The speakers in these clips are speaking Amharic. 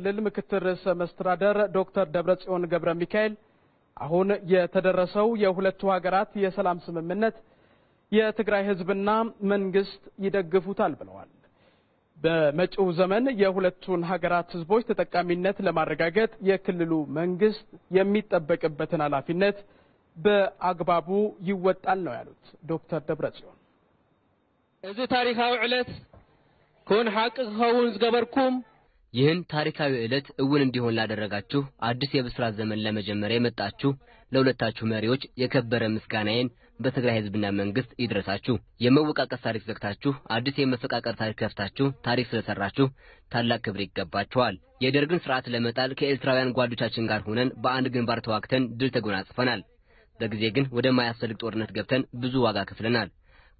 ክልል ምክትል ርዕሰ መስተዳደር ዶክተር ደብረጽዮን ገብረ ሚካኤል አሁን የተደረሰው የሁለቱ ሀገራት የሰላም ስምምነት የትግራይ ሕዝብና መንግስት ይደግፉታል ብለዋል። በመጪው ዘመን የሁለቱን ሀገራት ሕዝቦች ተጠቃሚነት ለማረጋገጥ የክልሉ መንግስት የሚጠበቅበትን ኃላፊነት በአግባቡ ይወጣል ነው ያሉት ዶክተር ደብረጽዮን። እዚ ታሪካዊ ዕለት ክውን ሓቂ ክኸውን ዝገበርኩም ይህን ታሪካዊ ዕለት እውን እንዲሆን ላደረጋችሁ አዲስ የብስራት ዘመን ለመጀመር የመጣችሁ ለሁለታችሁ መሪዎች የከበረ ምስጋናዬን በትግራይ ህዝብና መንግስት ይድረሳችሁ። የመወቃቀስ ታሪክ ዘግታችሁ አዲስ የመፈቃቀር ታሪክ ከፍታችሁ ታሪክ ስለሰራችሁ ታላቅ ክብር ይገባችኋል። የደርግን ስርዓት ለመጣል ከኤርትራውያን ጓዶቻችን ጋር ሆነን በአንድ ግንባር ተዋግተን ድል ተጎናጽፈናል። በጊዜ ግን ወደማያስፈልግ ጦርነት ገብተን ብዙ ዋጋ ከፍለናል።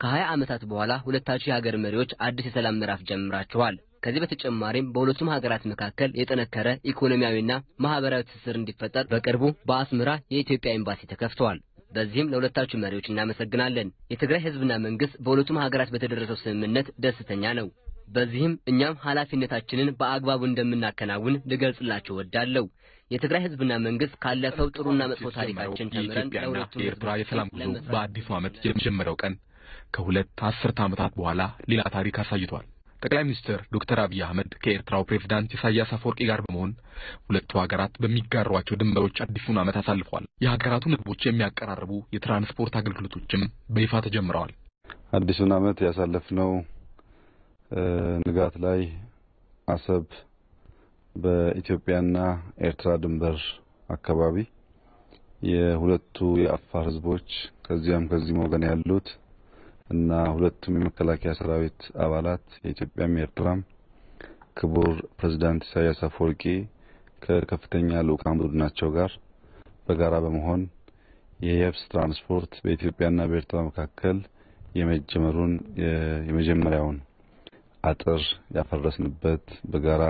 ከሀያ ዓመታት በኋላ ሁለታችሁ የሀገር መሪዎች አዲስ የሰላም ምዕራፍ ጀምራችኋል። ከዚህ በተጨማሪም በሁለቱም ሀገራት መካከል የጠነከረ ኢኮኖሚያዊና ማህበራዊ ትስስር እንዲፈጠር በቅርቡ በአስመራ የኢትዮጵያ ኤምባሲ ተከፍተዋል። በዚህም ለሁለታችሁ መሪዎች እናመሰግናለን። የትግራይ ህዝብና መንግስት በሁለቱም ሀገራት በተደረሰው ስምምነት ደስተኛ ነው። በዚህም እኛም ኃላፊነታችንን በአግባቡ እንደምናከናውን ልገልጽላችሁ ወዳለሁ። የትግራይ ህዝብና መንግስት ካለፈው ጥሩና መጥፎ ታሪካችን ተምረን የኤርትራ የሰላም ጉዞ በአዲሱ ዓመት የመጀመሪያው ቀን ከሁለት አስርተ ዓመታት በኋላ ሌላ ታሪክ አሳይቷል። ጠቅላይ ሚኒስትር ዶክተር አብይ አህመድ ከኤርትራው ፕሬዝዳንት ኢሳያስ አፈወርቂ ጋር በመሆን ሁለቱ ሀገራት በሚጋሯቸው ድንበሮች አዲሱን ዓመት አሳልፈዋል። የሀገራቱን ህዝቦች የሚያቀራርቡ የትራንስፖርት አገልግሎቶችም በይፋ ተጀምረዋል። አዲሱን ዓመት ያሳለፍነው ንጋት ላይ አሰብ በኢትዮጵያና ኤርትራ ድንበር አካባቢ የሁለቱ የአፋር ህዝቦች ከዚያም ከዚህም ወገን ያሉት እና ሁለቱም የመከላከያ ሰራዊት አባላት የኢትዮጵያም የኤርትራም ክቡር ፕሬዝዳንት ኢሳያስ አፈወርቂ ከከፍተኛ ልኡካን ቡድናቸው ጋር በጋራ በመሆን የየብስ ትራንስፖርት በኢትዮጵያና በኤርትራ መካከል የመጀመሩን የመጀመሪያውን አጥር ያፈረስንበት በጋራ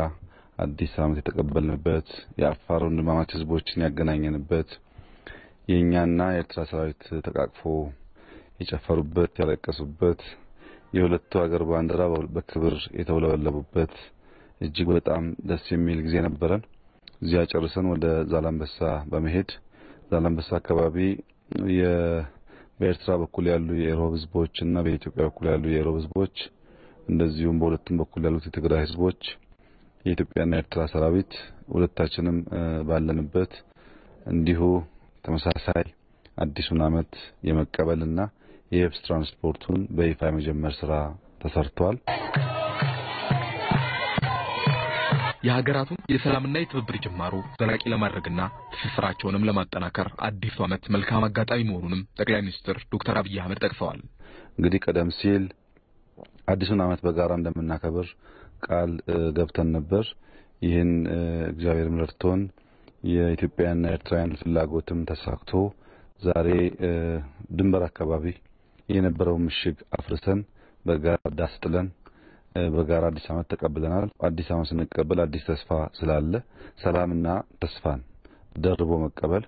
አዲስ ዓመት የተቀበልንበት የአፋር ወንድማማች ህዝቦችን ያገናኘንበት የእኛና የኤርትራ ሰራዊት ተቃቅፎ የጨፈሩበት ያለቀሱበት የሁለቱ ሀገር ባንዲራ በክብር የተውለበለቡበት እጅግ በጣም ደስ የሚል ጊዜ ነበረን። እዚያ ጨርሰን ወደ ዛላንበሳ በመሄድ ዛላንበሳ አካባቢ በኤርትራ በኩል ያሉ የኢሮብ ህዝቦች እና በኢትዮጵያ በኩል ያሉ የኢሮብ ህዝቦች እንደዚሁም በሁለቱም በኩል ያሉት የትግራይ ህዝቦች የኢትዮጵያና የኤርትራ ሰራዊት ሁለታችንም ባለንበት እንዲሁ ተመሳሳይ አዲሱን ዓመት የመቀበልና የየብስ ትራንስፖርቱን በይፋ የመጀመር ስራ ተሰርቷል። የሀገራቱን የሰላምና የትብብር ጅማሮ ዘላቂ ለማድረግና ትስስራቸውንም ለማጠናከር አዲሱ ዓመት መልካም አጋጣሚ መሆኑንም ጠቅላይ ሚኒስትር ዶክተር አብይ አህመድ ጠቅሰዋል። እንግዲህ ቀደም ሲል አዲሱን ዓመት በጋራ እንደምናከብር ቃል ገብተን ነበር። ይህን እግዚአብሔር ረድቶን የኢትዮጵያና ኤርትራውያን ፍላጎትም ተሳክቶ ዛሬ ድንበር አካባቢ የነበረውን ምሽግ አፍርሰን በጋራ ዳስ ጥለን በጋራ አዲስ ዓመት ተቀብለናል። አዲስ ዓመት ስንቀበል አዲስ ተስፋ ስላለ ሰላምና ተስፋን ደርቦ መቀበል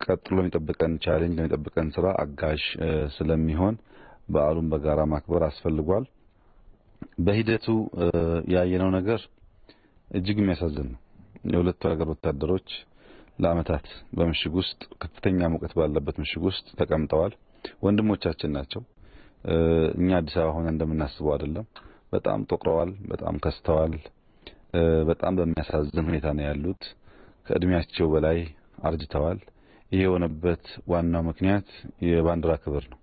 ቀጥሎ የሚጠብቀን challenge ለሚጠብቀን ስራ አጋዥ ስለሚሆን በዓሉን በጋራ ማክበር አስፈልጓል። በሂደቱ ያየነው ነገር እጅግ የሚያሳዝን ነው። የሁለቱ ሀገር ወታደሮች ለዓመታት በምሽግ ውስጥ ከፍተኛ ሙቀት ባለበት ምሽግ ውስጥ ተቀምጠዋል። ወንድሞቻችን ናቸው። እኛ አዲስ አበባ ሆነ እንደምናስበው አይደለም። በጣም ጠቁረዋል፣ በጣም ከስተዋል። በጣም በሚያሳዝን ሁኔታ ነው ያሉት። ከእድሜያቸው በላይ አርጅተዋል። ይሄ የሆነበት ዋናው ምክንያት የባንዲራ ክብር ነው።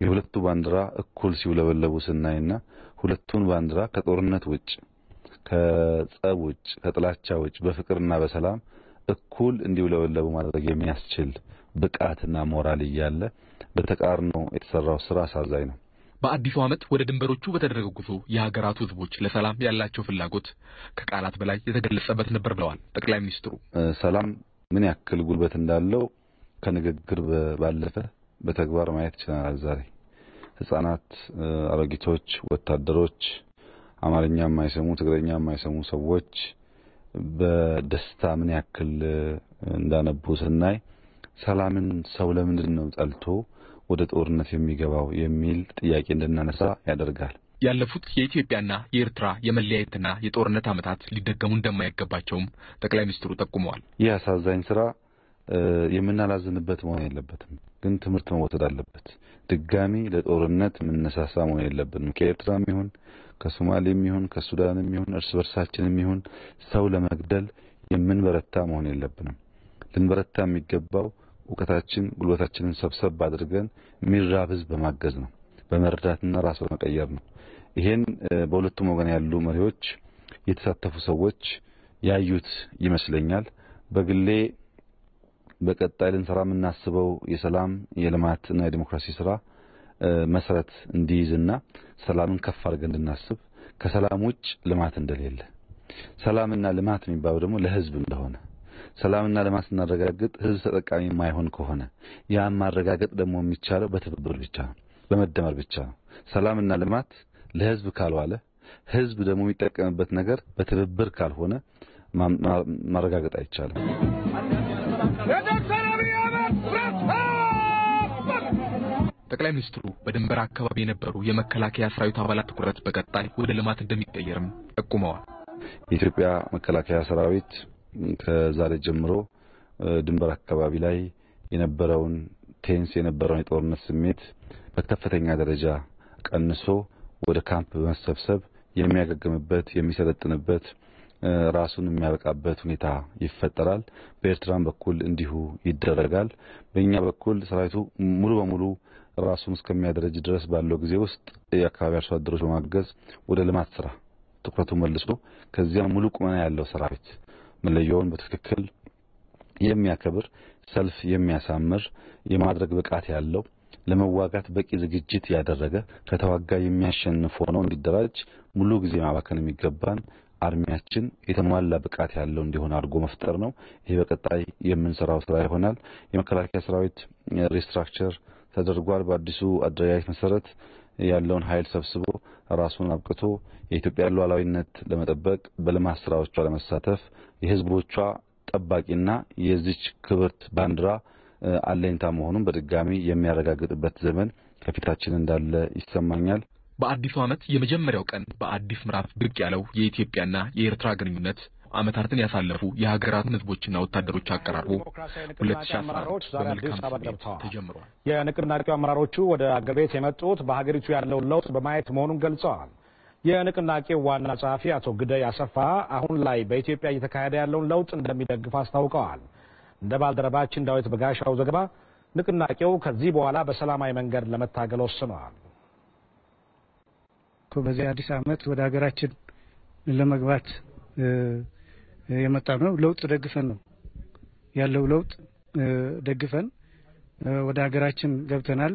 የሁለቱ ባንዲራ እኩል ሲውለበለቡ ስናይና ሁለቱን ባንዲራ ከጦርነት ውጭ ከጸብ ውጭ ከጥላቻ ውጭ በፍቅርና በሰላም እኩል እንዲውለበለቡ ማድረግ የሚያስችል ብቃትና ሞራል እያለ በተቃርኖ የተሰራው ስራ አሳዛኝ ነው። በአዲሱ ዓመት ወደ ድንበሮቹ በተደረገው ጉዞ የሀገራቱ ህዝቦች ለሰላም ያላቸው ፍላጎት ከቃላት በላይ የተገለጸበት ነበር ብለዋል ጠቅላይ ሚኒስትሩ። ሰላም ምን ያክል ጉልበት እንዳለው ከንግግር ባለፈ በተግባር ማየት ችለናል። ዛሬ ህጻናት፣ አሮጊቶች፣ ወታደሮች፣ አማርኛ የማይሰሙ ትግረኛ የማይሰሙ ሰዎች በደስታ ምን ያክል እንዳነቡ ስናይ ሰላምን ሰው ለምንድን ነው ጠልቶ ወደ ጦርነት የሚገባው የሚል ጥያቄ እንድናነሳ ያደርጋል። ያለፉት የኢትዮጵያና የኤርትራ የመለያየትና የጦርነት ዓመታት ሊደገሙ እንደማይገባቸውም ጠቅላይ ሚኒስትሩ ጠቁመዋል። ይህ አሳዛኝ ስራ የምናላዝንበት መሆን የለበትም፣ ግን ትምህርት መወሰድ አለበት። ድጋሚ ለጦርነት የምንነሳሳ መሆን የለብንም። ከኤርትራም ይሁን ከሶማሌም ይሁን ከሱዳንም ይሁን እርስ በርሳችንም ይሁን ሰው ለመግደል የምንበረታ መሆን የለብንም። ልንበረታ የሚገባው እውቀታችን፣ ጉልበታችንን ሰብሰብ አድርገን የሚራብ ህዝብ በማገዝ ነው፣ በመርዳትና ራስ በመቀየር ነው። ይሄን በሁለቱም ወገን ያሉ መሪዎች የተሳተፉ ሰዎች ያዩት ይመስለኛል። በግሌ በቀጣይ ልንሰራ የምናስበው የሰላም የልማትና የዲሞክራሲ ስራ መሰረት እንዲይዝና ሰላምን ከፍ አድርገን እንድናስብ ከሰላም ውጭ ልማት እንደሌለ ሰላምና ልማት የሚባለው ደግሞ ለህዝብ እንደሆነ ሰላምና ልማት ስናረጋግጥ ህዝብ ተጠቃሚ የማይሆን ከሆነ ያን ማረጋገጥ ደግሞ የሚቻለው በትብብር ብቻ ነው፣ በመደመር ብቻ ነው። ሰላምና ልማት ለህዝብ ካልዋለ ህዝብ ደግሞ የሚጠቀምበት ነገር በትብብር ካልሆነ ማረጋገጥ አይቻልም። ጠቅላይ ሚኒስትሩ በድንበር አካባቢ የነበሩ የመከላከያ ሰራዊት አባላት ትኩረት በቀጣይ ወደ ልማት እንደሚቀየርም ጠቁመዋል። የኢትዮጵያ መከላከያ ሰራዊት ከዛሬ ጀምሮ ድንበር አካባቢ ላይ የነበረውን tense የነበረውን የጦርነት ስሜት በከፍተኛ ደረጃ ቀንሶ ወደ ካምፕ በመሰብሰብ የሚያገግምበት የሚሰለጥንበት ራሱን የሚያበቃበት ሁኔታ ይፈጠራል። በኤርትራም በኩል እንዲሁ ይደረጋል። በእኛ በኩል ሰራዊቱ ሙሉ በሙሉ ራሱን እስከሚያደረጅ ድረስ ባለው ጊዜ ውስጥ የአካባቢ አርሶ አደሮች በማገዝ ወደ ልማት ስራ ትኩረቱ መልሶ ከዚያም ሙሉ ቁመና ያለው ሰራዊት መለያውን በትክክል የሚያከብር ሰልፍ የሚያሳምር የማድረግ ብቃት ያለው ለመዋጋት በቂ ዝግጅት ያደረገ ከተዋጋ የሚያሸንፍ ሆኖ እንዲደራጅ ሙሉ ጊዜ ማባከን የሚገባን አርሚያችን የተሟላ ብቃት ያለው እንዲሆን አድርጎ መፍጠር ነው። ይህ በቀጣይ የምንሰራው ስራ ይሆናል። የመከላከያ ሰራዊት restructure ተደርጓል። በአዲሱ አደረጃጀት መሰረት ያለውን ኃይል ሰብስቦ ራሱን አብቅቶ የኢትዮጵያ ሉዓላዊነት ለመጠበቅ በልማት ስራዎቿ ለመሳተፍ የህዝቦቿ ጠባቂና የዚች ክብርት ባንዲራ አለኝታ መሆኑን በድጋሚ የሚያረጋግጥበት ዘመን ከፊታችን እንዳለ ይሰማኛል። በአዲሱ ዓመት የመጀመሪያው ቀን በአዲስ ምዕራፍ ብቅ ያለው የኢትዮጵያና የኤርትራ ግንኙነት ዓመታትን ያሳለፉ የሀገራትን ህዝቦችና ወታደሮች አቀራርቦ 2014 በመልካም ስሜት ተጀምሯል። የንቅናቄው አመራሮቹ ወደ አገር ቤት የመጡት በሀገሪቱ ያለውን ለውጥ በማየት መሆኑን ገልጸዋል። የንቅናቄው ዋና ጸሐፊ አቶ ግደይ አሰፋ አሁን ላይ በኢትዮጵያ እየተካሄደ ያለውን ለውጥ እንደሚደግፍ አስታውቀዋል። እንደ ባልደረባችን ዳዊት በጋሻው ዘገባ ንቅናቄው ከዚህ በኋላ በሰላማዊ መንገድ ለመታገል ወስነዋል። በዚህ አዲስ ዓመት ወደ ሀገራችን ለመግባት የመጣ ነው። ለውጥ ደግፈን ነው ያለው ለውጥ ደግፈን ወደ ሀገራችን ገብተናል።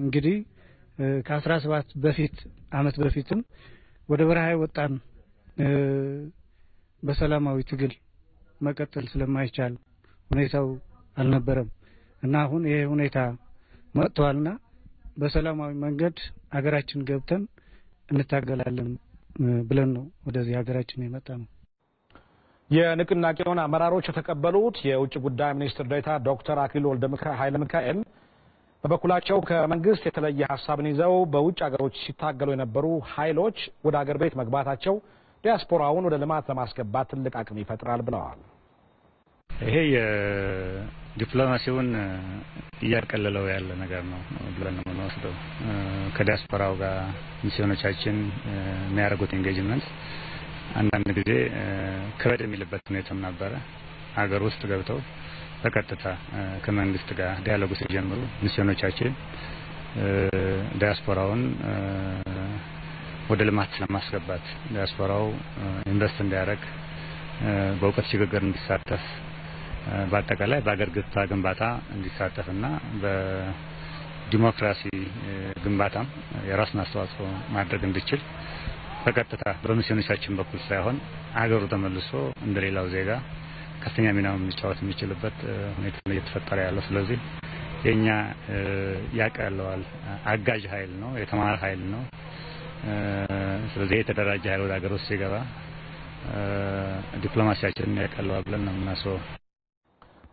እንግዲህ ከአስራ ሰባት በፊት አመት በፊትም ወደ በረሃ ወጣን በሰላማዊ ትግል መቀጠል ስለማይቻል ሁኔታው አልነበረም እና አሁን ይሄ ሁኔታ መጥተዋልና በሰላማዊ መንገድ ሀገራችን ገብተን እንታገላለን ብለን ነው ወደዚህ ሀገራችን የመጣ ነው። የንቅናቄውን አመራሮች የተቀበሉት የውጭ ጉዳይ ሚኒስትር ዴኤታ ዶክተር አክሊሉ ወልደ ኃይለ ሚካኤል በበኩላቸው ከመንግስት የተለየ ሀሳብን ይዘው በውጭ ሀገሮች ሲታገሉ የነበሩ ኃይሎች ወደ አገር ቤት መግባታቸው ዲያስፖራውን ወደ ልማት ለማስገባት ትልቅ አቅም ይፈጥራል ብለዋል። ይሄ የዲፕሎማሲውን እያቀለለው ያለ ነገር ነው ብለን ነው የምንወስደው። ከዲያስፖራው ጋር ሚስዮኖቻችን የሚያደርጉት engagement አንዳንድ ጊዜ ከበድ የሚልበት ሁኔታም ነበረ። ሀገር ውስጥ ገብተው በቀጥታ ከመንግስት ጋር dialogue ኡ ሲጀምሩ ሚስዮኖቻችን ዲያስፖራውን ወደ ልማት ለማስገባት ዲያስፖራው ኢንቨስት እንዲያደርግ በእውቀት ሽግግር እንዲሳተፍ በአጠቃላይ በአገር ግንባታ እንዲሳተፍና በዲሞክራሲ ግንባታም የራሱን አስተዋጽኦ ማድረግ እንዲችል በቀጥታ በሚስዮኖቻችን በኩል ሳይሆን አገሩ ተመልሶ እንደሌላው ዜጋ ከፍተኛ ሚና የሚጫወት የሚችልበት ሁኔታ ነው እየተፈጠረ ያለው። ስለዚህ የኛ ያቀለዋል አጋዥ ኃይል ነው፣ የተማረ ኃይል ነው። ስለዚህ የተደራጀ ኃይል ወደ ሀገር ውስጥ ሲገባ ዲፕሎማሲያችንን ያቀለዋል ብለን ነው የምናስበው።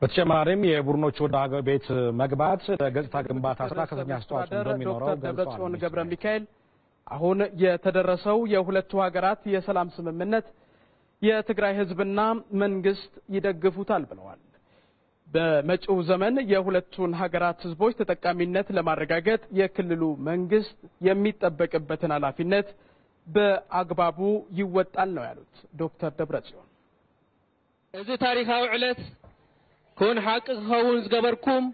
በተጨማሪም የቡድኖች ወደ ሀገር ቤት መግባት ለገጽታ ግንባታ ስራ ከፍተኛ አስተዋጽኦ እንደሚኖረው ዶክተር ደብረጽዮን ገብረ ሚካኤል አሁን የተደረሰው የሁለቱ ሀገራት የሰላም ስምምነት የትግራይ ሕዝብና መንግስት ይደግፉታል ብለዋል። በመጪው ዘመን የሁለቱን ሀገራት ሕዝቦች ተጠቃሚነት ለማረጋገጥ የክልሉ መንግስት የሚጠበቅበትን ኃላፊነት በአግባቡ ይወጣል ነው ያሉት ዶክተር ደብረጽዮን። እዚ ታሪካዊ ዕለት ክውን ሓቂ ክኸውን ዝገበርኩም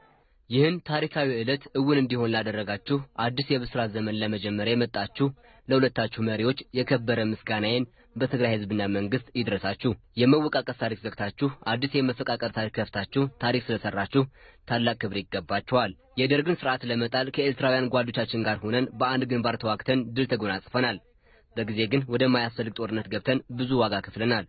ይህን ታሪካዊ ዕለት እውን እንዲሆን ላደረጋችሁ አዲስ የብስራት ዘመን ለመጀመር የመጣችሁ ለሁለታችሁ መሪዎች የከበረ ምስጋናዬን በትግራይ ህዝብና መንግስት ይድረሳችሁ። የመወቃቀስ ታሪክ ዘግታችሁ አዲስ የመፈቃቀር ታሪክ ከፍታችሁ ታሪክ ስለሰራችሁ ታላቅ ክብር ይገባችኋል። የደርግን ስርዓት ለመጣል ከኤርትራውያን ጓዶቻችን ጋር ሆነን በአንድ ግንባር ተዋግተን ድል ተጎናጽፈናል። በጊዜ ግን ወደማያስፈልግ ጦርነት ገብተን ብዙ ዋጋ ከፍለናል።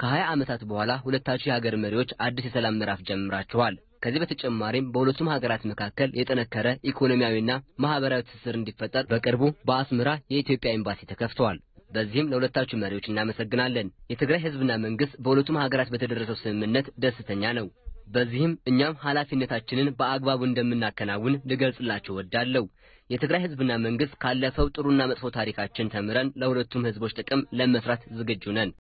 ከሀያ ዓመታት በኋላ ሁለታችሁ የሀገር መሪዎች አዲስ የሰላም ምዕራፍ ጀምራችኋል። ከዚህ በተጨማሪም በሁለቱም ሀገራት መካከል የጠነከረ ኢኮኖሚያዊና ማህበራዊ ትስስር እንዲፈጠር በቅርቡ በአስመራ የኢትዮጵያ ኤምባሲ ተከፍተዋል። በዚህም ለሁለታችሁ መሪዎች እናመሰግናለን። የትግራይ ህዝብና መንግስት በሁለቱም ሀገራት በተደረሰው ስምምነት ደስተኛ ነው። በዚህም እኛም ኃላፊነታችንን በአግባቡ እንደምናከናውን ልገልጽላችሁ ወዳለሁ። የትግራይ ህዝብና መንግስት ካለፈው ጥሩና መጥፎ ታሪካችን ተምረን ለሁለቱም ህዝቦች ጥቅም ለመስራት ዝግጁ ነን።